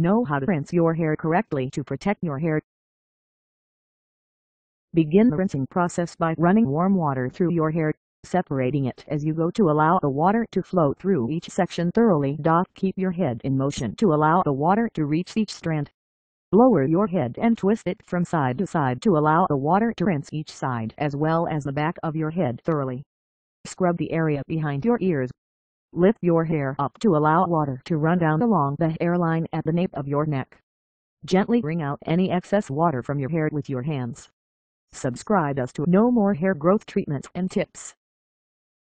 Know how to rinse your hair correctly to protect your hair. Begin the rinsing process by running warm water through your hair, separating it as you go to allow the water to flow through each section thoroughly. Keep your head in motion to allow the water to reach each strand. Lower your head and twist it from side to side to allow the water to rinse each side as well as the back of your head thoroughly. Scrub the area behind your ears. Lift your hair up to allow water to run down along the hairline at the nape of your neck. Gently wring out any excess water from your hair with your hands. Subscribe us to know more hair growth treatments and tips.